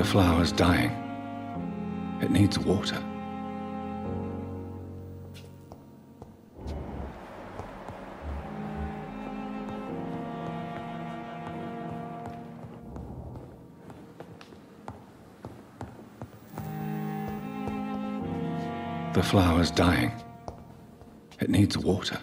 The flower's dying. It needs water. The flower's dying. It needs water.